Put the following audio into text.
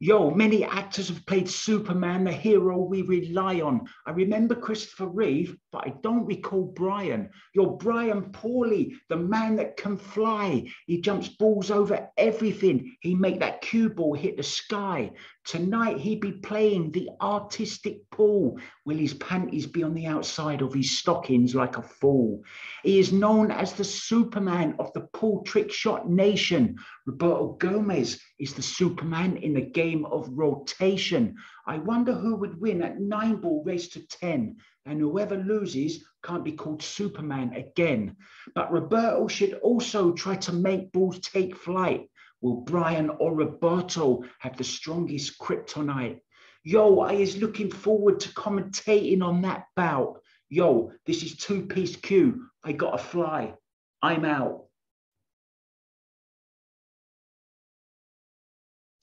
Yo, many actors have played Superman, the hero we rely on. I remember Christopher Reeve, but I don't recall Brian. Yo, Brian Pauley, the man that can fly. He jumps balls over everything. He make that cue ball hit the sky. Tonight he'd be playing the artistic pool. Will his panties be on the outside of his stockings like a fool? He is known as the Superman of the pool trick shot nation. Roberto Gomez is the Superman in the game of rotation. I wonder who would win at nine ball race to 10 and whoever loses can't be called Superman again. But Roberto should also try to make balls take flight. Will Brian or Roberto have the strongest kryptonite? Yo, I is looking forward to commentating on that bout. Yo, this is two peace cue. I gotta fly. I'm out.